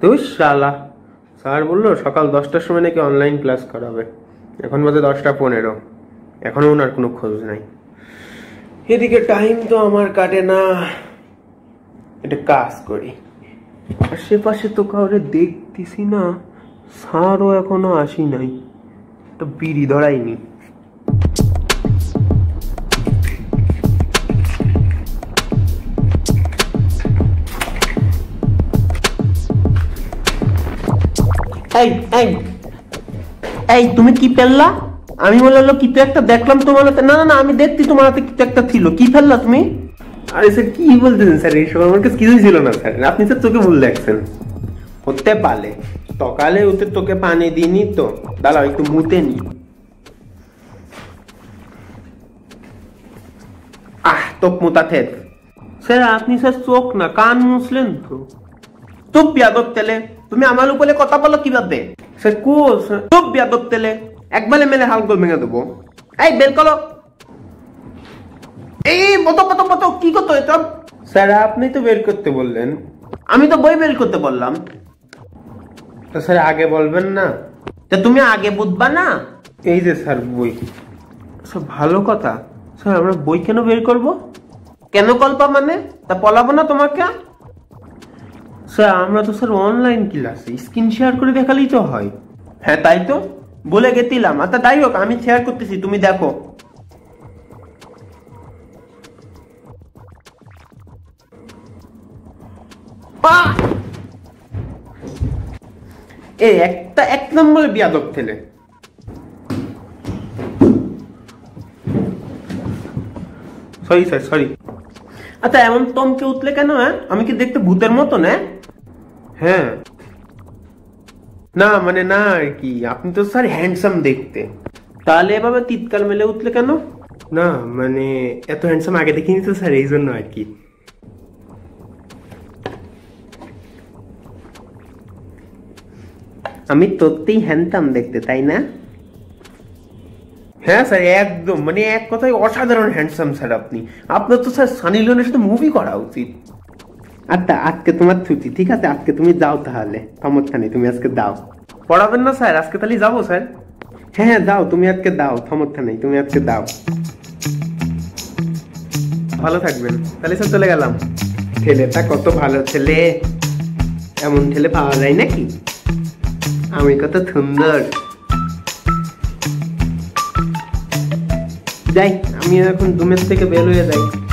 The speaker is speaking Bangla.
তুই স্যার বলল, সকাল দশটার সময় নাকি অনলাইন ক্লাস করাবে। এখন বাজে দশটা পনেরো। এখনও ওনার কোনো খোঁজ নাই। এদিকে টাইম তো আমার কাটে না। এটা কাজ করি। আশেপাশে তো কাউরে দেখতেছি না। স্যারও এখনও আসি নাই। তো বিড়ি ধরাইনি। এই এই এই, তুমি কি ফেললা? আমি বলল কিছু একটা দেখলাম তোমার হাতে। না না আমি দেখছি তোমার হাতে কিছু একটা ছিল। কি ফেললা তুমি? আরে স্যার, কি বলতেছেন স্যার? এইসব আমার কাছে কিছুই ছিল না স্যার। আপনি স্যার তোকে ভুল দেখছেন। হতে পারে। সকালে উঠে তোকে পানি দিইনি তো। দাঁড়াও, একটু মুতে নি। আহ, তোক মুতা থেত। স্যার, আপনি স্যার চোখ না, কান মুছলেন তো। চুপ বিয়াদব তেলে। তুমি আমার উপরে কথা বলো কীভাবে স্যার কো চুপ বিয়াদব তেলে। একবারে মেলে হাল গোল ভেঙে দেবো। এই বের করো এই মতো মতো মতো কি করতো এটা স্যার আপনি তো বের করতে বললেন। আমি তো বই বের করতে বললাম। তো স্যার আগে বলবেন না? তা তুমি আগে বুঝবা না? এই যে স্যার বই। স্যার ভালো কথা। স্যার আমরা বই কেন বের করব? কেন কল্পা মানে? তা পলাবো না তোমাকে? স্যার, আমরা তো স্যার অনলাইন ক্লাসে স্ক্রিন শেয়ার করে দেখালেই তো হয়। হ্যাঁ তাই তো। বলে গেছিলাম। আচ্ছা যাই হোক, আমি শেয়ার করতেছি, তুমি দেখো। এ, একটা এক নম্বরে বিয়াদব ছেলে। সরি স্যার সরি আচ্ছা এমন তমকে উঠলে কেন হ্যাঁ? আমি কি দেখতে ভূতের মতন হ্যাঁ? হ্যাঁ। না মানে না আর কি, আপনি তো স্যার হ্যান্ডসাম দেখতে। তাহলে এভাবে তিতকাল মেলে উঠলে কেন? না মানে এত হ্যান্ডসাম আগে দেখিনি তো স্যার এই জন্য আর কি। আমি তোরতেই হ্যান্ডসাম দেখতে, তাই না? হ্যাঁ স্যার, একদম মানে এক কথায় অসাধারণ হ্যান্ডসাম স্যার আপনি। আপনার তো স্যার সানি লিওনের সাথে মুভি করা উচিত। আচ্ছা আজকে তোমার ছুটি ঠিক আছে? আজকে তুমি যাও তাহলে। সমস্যা নেই তুমি আজকে দাও। পড়াবেন না স্যার? আজকে তাহলে যাব স্যার। হ্যাঁ হ্যাঁ দাও তুমি আজকে দাও সমস্যা নেই তুমি আজকে দাও। ভালো থাকবেন। তাহলে স্যার চলে গেলাম। ছেলেটা কত ভালো ছেলে। এমন ছেলে পাওয়া যায় নাকি? আমি কত সুন্দর। যাই আমি এখন দুমের থেকে বের হয়ে যাই।